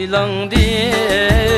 冰冷的。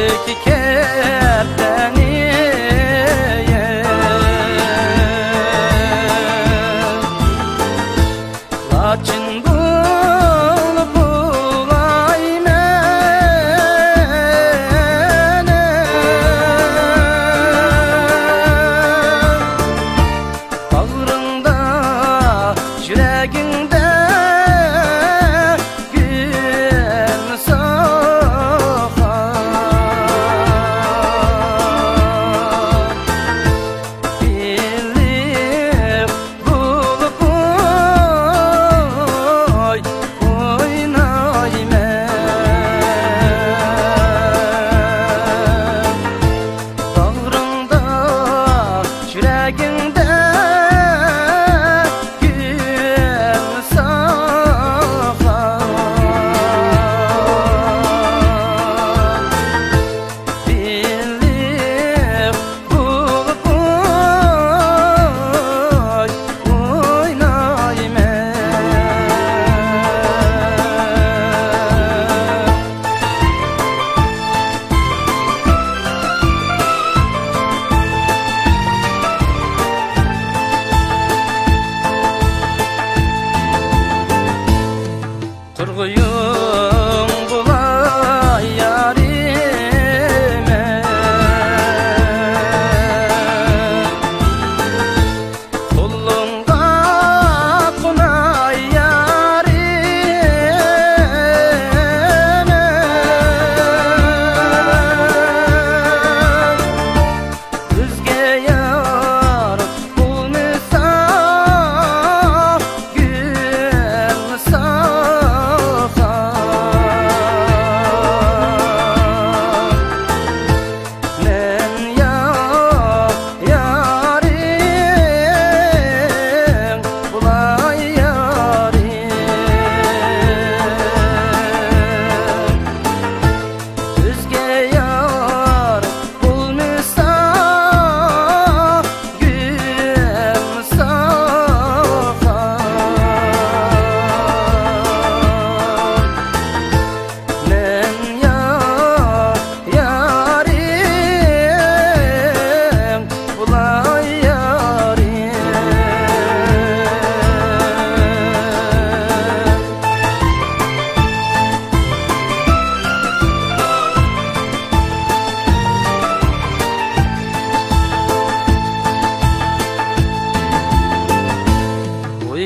Turgu yok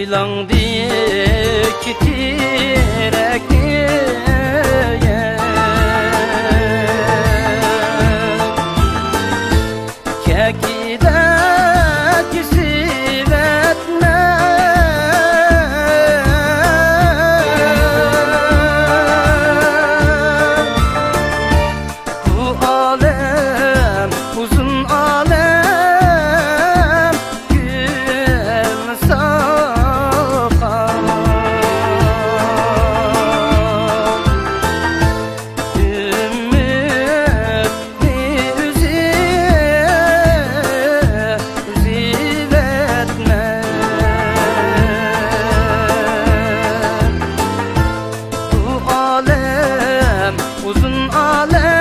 Aylan diye kitirek my.